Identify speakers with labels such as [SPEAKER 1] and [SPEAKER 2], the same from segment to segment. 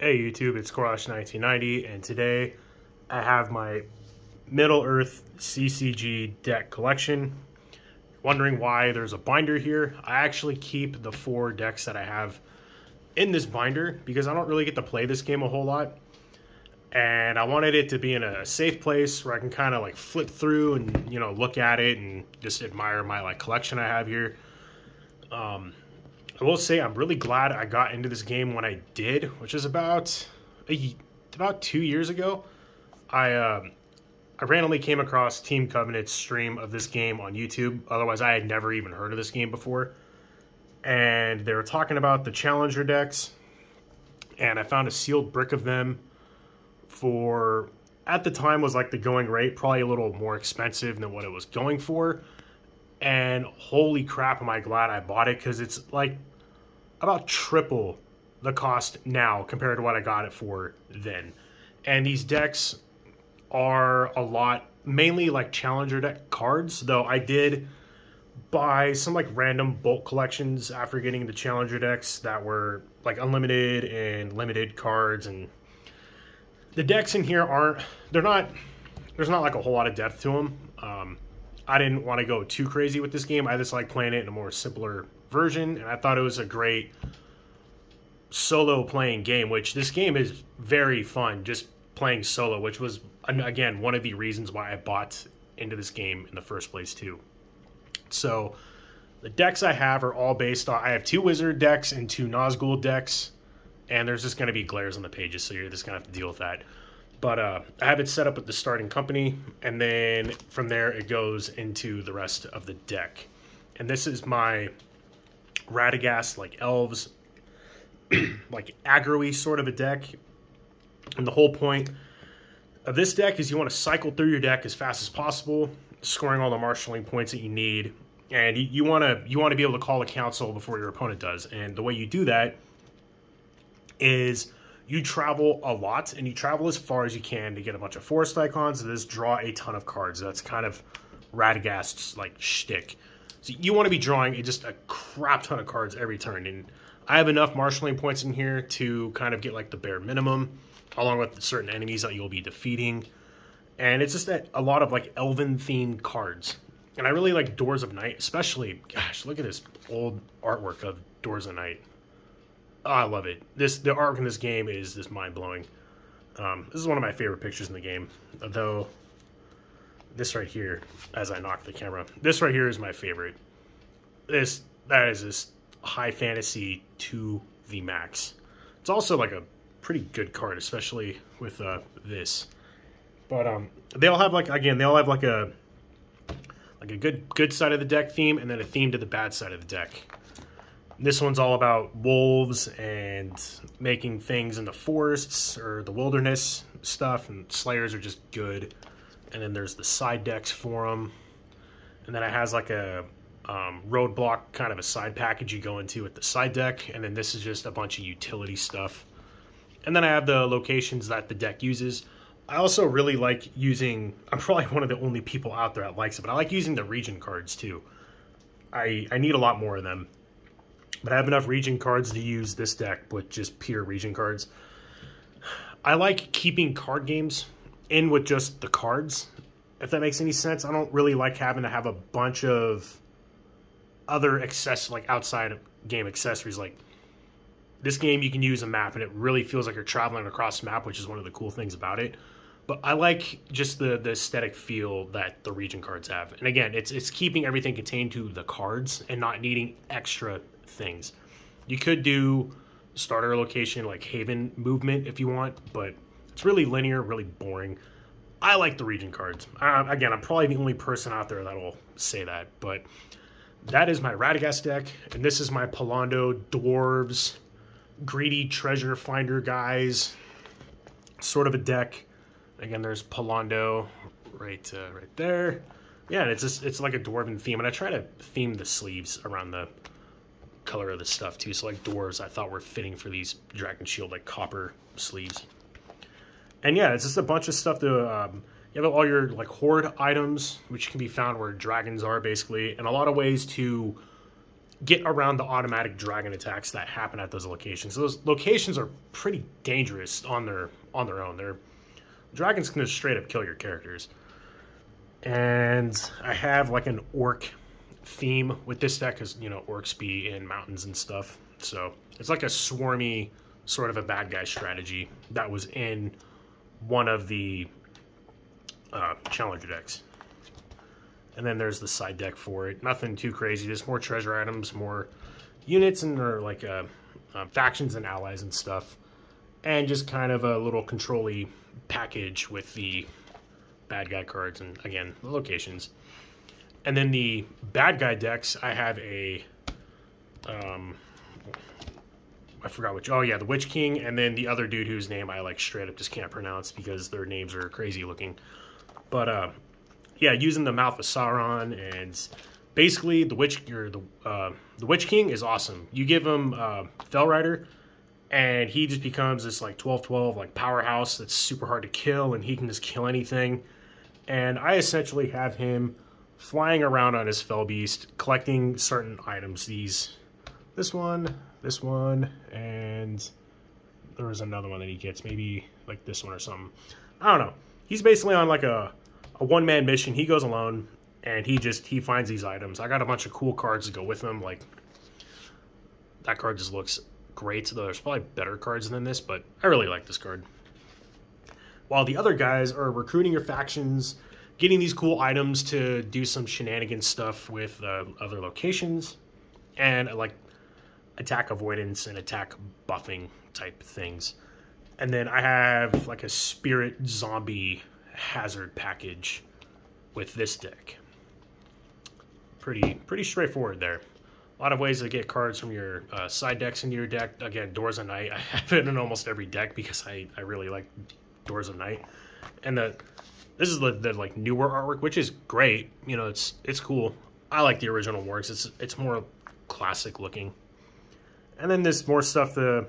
[SPEAKER 1] Hey YouTube, it's Korlash1990, and today I have my Middle Earth CCG deck collection. Wondering why there's a binder here? I actually keep the four decks that I have in this binder because I don't really get to play this game a whole lot. And I wanted it to be in a safe place where I can kind of like flip through and, you know, look at it and just admire my like collection I have here. Um, I will say I'm really glad I got into this game when I did, which is about a, about two years ago. I um, I randomly came across Team Covenant's stream of this game on YouTube. Otherwise, I had never even heard of this game before. And they were talking about the Challenger decks, and I found a sealed brick of them for at the time was like the going rate, probably a little more expensive than what it was going for and holy crap am I glad I bought it because it's like about triple the cost now compared to what I got it for then. And these decks are a lot, mainly like challenger deck cards, though I did buy some like random bulk collections after getting the challenger decks that were like unlimited and limited cards and the decks in here aren't they're not there's not like a whole lot of depth to them um, I didn't want to go too crazy with this game. I just like playing it in a more simpler version, and I thought it was a great solo playing game. Which this game is very fun, just playing solo. Which was again one of the reasons why I bought into this game in the first place too. So the decks I have are all based on. I have two wizard decks and two Nazgul decks, and there's just going to be glares on the pages, so you're just going to have to deal with that. But uh, I have it set up with the starting company, and then from there it goes into the rest of the deck. And this is my Radagast, like elves, like aggro sort of a deck. And the whole point of this deck is you want to cycle through your deck as fast as possible, scoring all the marshaling points that you need. And you, you want to you want to be able to call a council before your opponent does. And the way you do that is you travel a lot and you travel as far as you can to get a bunch of forest icons and just draw a ton of cards. That's kind of Radagast's like shtick. So you want to be drawing just a crap ton of cards every turn. And I have enough marshaling points in here to kind of get like the bare minimum, along with certain enemies that you'll be defeating. And it's just that a lot of like elven themed cards. And I really like Doors of Night, especially, gosh, look at this old artwork of Doors of Night. I love it. This the arc in this game is just mind blowing. Um, this is one of my favorite pictures in the game, though. This right here, as I knock the camera, this right here is my favorite. This that is this high fantasy to the max. It's also like a pretty good card, especially with uh, this. But um, they all have like again, they all have like a like a good good side of the deck theme, and then a theme to the bad side of the deck. This one's all about wolves and making things in the forests or the wilderness stuff, and slayers are just good. And then there's the side decks for them. And then it has like a um, roadblock kind of a side package you go into with the side deck. And then this is just a bunch of utility stuff. And then I have the locations that the deck uses. I also really like using, I'm probably one of the only people out there that likes it, but I like using the region cards too. I, I need a lot more of them. But I have enough region cards to use this deck with just pure region cards. I like keeping card games in with just the cards, if that makes any sense. I don't really like having to have a bunch of other access like outside of game accessories. Like this game, you can use a map, and it really feels like you're traveling across the map, which is one of the cool things about it. But I like just the the aesthetic feel that the region cards have. And again, it's it's keeping everything contained to the cards and not needing extra things. You could do starter location like Haven movement if you want, but it's really linear, really boring. I like the region cards. Uh, again, I'm probably the only person out there that will say that, but that is my Radagast deck, and this is my Pallando Dwarves Greedy Treasure Finder guys sort of a deck. Again, there's Pallando right uh, right there. Yeah, and it's just it's like a dwarven theme, and I try to theme the sleeves around the color of the stuff too. So like dwarves I thought were fitting for these Dragon Shield like copper sleeves. And yeah, it's just a bunch of stuff to, um, you have all your like horde items, which can be found where dragons are basically, and a lot of ways to get around the automatic dragon attacks that happen at those locations. So Those locations are pretty dangerous on their on their own. They're dragons can just straight up kill your characters. And I have like an orc theme with this deck because you know orcs be in mountains and stuff. So it's like a swarmy sort of a bad guy strategy that was in one of the uh, challenger decks. And then there's the side deck for it. Nothing too crazy. Just more treasure items, more units, and or like uh, uh, factions and allies and stuff. And just kind of a little control package with the bad guy cards and again the locations. And then the bad guy decks, I have a um, I forgot which. Oh yeah, the Witch King, and then the other dude whose name I like straight up just can't pronounce because their names are crazy looking. But uh, yeah, using the Mouth of Sauron and basically the Witch or the uh, the Witch King is awesome. You give him uh, Fell Rider, and he just becomes this like 12-12 like powerhouse that's super hard to kill, and he can just kill anything. And I essentially have him flying around on his Fell Beast, collecting certain items. These, this one, this one, and there was another one that he gets, maybe like this one or something. I don't know. He's basically on like a, a one-man mission. He goes alone, and he just, he finds these items. I got a bunch of cool cards to go with him. Like, that card just looks great. Though there's probably better cards than this, but I really like this card. While the other guys are recruiting your factions, getting these cool items to do some shenanigans stuff with uh, other locations, and like attack avoidance and attack buffing type things. And then I have like a spirit zombie hazard package with this deck. Pretty pretty straightforward there. A lot of ways to get cards from your uh, side decks into your deck. Again, Doors of Night. I have it in almost every deck because I, I really like Doors of Night. And the this is the, the like newer artwork, which is great. You know, it's it's cool. I like the original works. It's it's more classic looking. And then there's more stuff to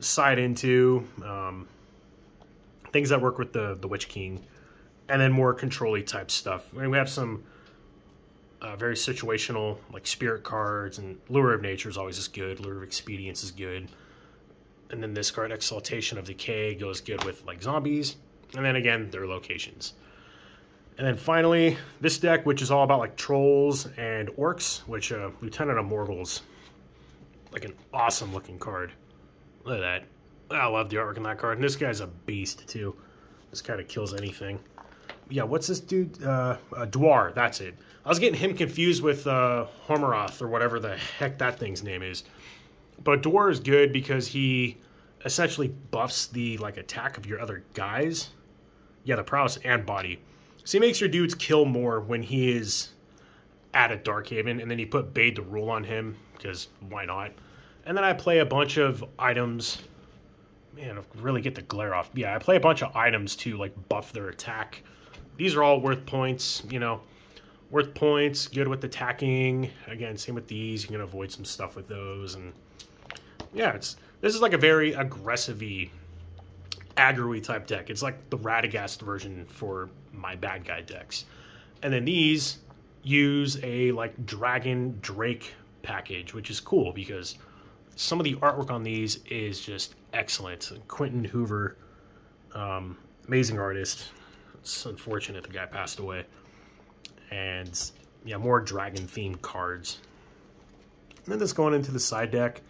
[SPEAKER 1] side into, um, things that work with the, the Witch King, and then more control type stuff. I mean, we have some uh, very situational, like spirit cards, and Lure of Nature is always as good, Lure of Expedience is good. And then this card, Exaltation of Decay, goes good with like zombies. And then again, their locations. And then finally, this deck, which is all about like trolls and orcs, which uh, Lieutenant of like an awesome looking card. Look at that. I love the artwork on that card. And this guy's a beast too. This kind of kills anything. Yeah, what's this dude? Uh, uh, Dwar, that's it. I was getting him confused with uh, Hoarmûrath or whatever the heck that thing's name is. But Dwar is good because he essentially buffs the like attack of your other guys. Yeah, the prowess and body. So he makes your dudes kill more when he is at a Darkhaven, and then you put Bade the Rule on him, because why not? And then I play a bunch of items. Man, really get the glare off. Yeah, I play a bunch of items to like buff their attack. These are all worth points, you know. Worth points, good with attacking. Again, same with these. You can avoid some stuff with those. And yeah, it's this is like a very aggressive aggro type deck. It's like the Radagast version for my bad guy decks. And then these use a like dragon drake package, which is cool because some of the artwork on these is just excellent. Quinton Hoover, um, amazing artist. It's unfortunate the guy passed away. And yeah, more dragon themed cards. And then this going into the side deck,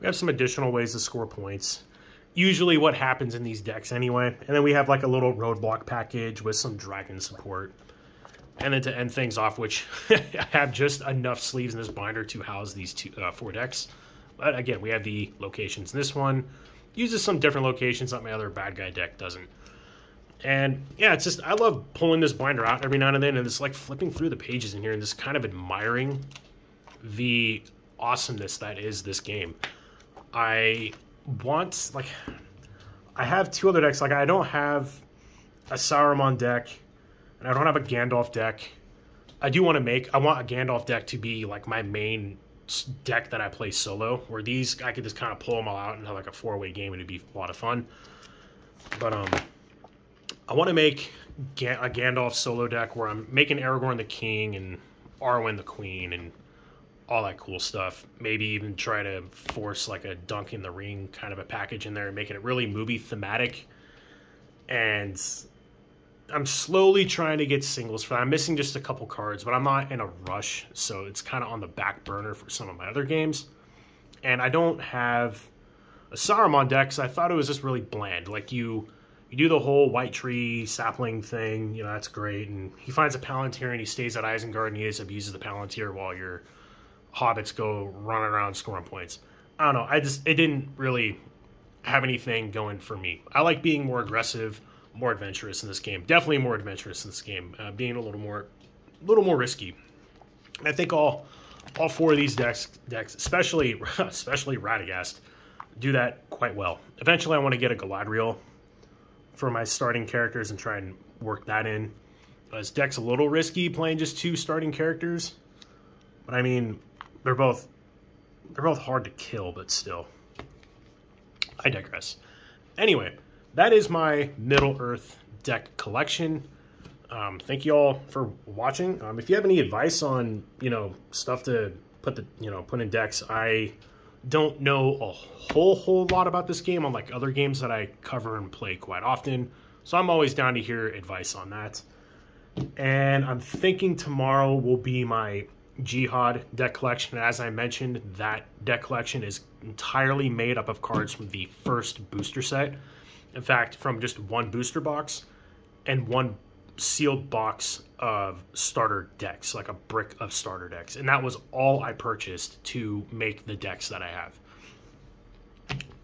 [SPEAKER 1] we have some additional ways to score points. Usually what happens in these decks anyway. And then we have like a little roadblock package with some dragon support. And then to end things off, which I have just enough sleeves in this binder to house these two, uh, four decks. But again, we have the locations. This one uses some different locations that my other bad guy deck doesn't. And yeah, it's just, I love pulling this binder out every now and then and just like flipping through the pages in here and just kind of admiring the awesomeness that is this game. I want, like, I have two other decks. Like, I don't have a Saruman deck and I don't have a Gandalf deck. I do want to make, I want a Gandalf deck to be like my main deck that I play solo, where these, I could just kind of pull them all out and have like a four-way game and it'd be a lot of fun. But um, I want to make a Gandalf solo deck where I'm making Aragorn the king and Arwen the queen and all that cool stuff. Maybe even try to force like a dunk in the ring kind of a package in there, and making it really movie thematic. And I'm slowly trying to get singles for that. I'm missing just a couple cards, but I'm not in a rush, so it's kind of on the back burner for some of my other games. And I don't have a Saruman deck, so I thought it was just really bland. Like you, you do the whole white tree sapling thing, you know, that's great. And he finds a Palantir and he stays at Isengard and he just abuses the Palantir while your hobbits go running around scoring points. I don't know. I just it didn't really have anything going for me. I like being more aggressive more adventurous in this game. Definitely more adventurous in this game, uh, being a little more, a little more risky. And I think all, all four of these decks, decks, especially, especially Radagast, do that quite well. Eventually, I want to get a Galadriel for my starting characters and try and work that in. This deck's a little risky playing just two starting characters, but I mean, they're both they're both hard to kill, but still. I digress. Anyway, that is my Middle Earth deck collection. Um, thank you all for watching. Um, if you have any advice on, you know, stuff to put the, you know, put in decks, I don't know a whole, whole lot about this game unlike other games that I cover and play quite often. So I'm always down to hear advice on that. And I'm thinking tomorrow will be my Jyhad deck collection. As I mentioned, that deck collection is entirely made up of cards from the first booster set. In fact, from just one booster box and one sealed box of starter decks, like a brick of starter decks. And that was all I purchased to make the decks that I have.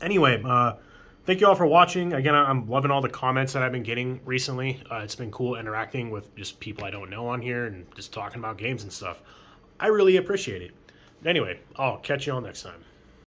[SPEAKER 1] Anyway, uh, thank you all for watching. Again, I'm loving all the comments that I've been getting recently. Uh, it's been cool interacting with just people I don't know on here and just talking about games and stuff. I really appreciate it. Anyway, I'll catch you all next time.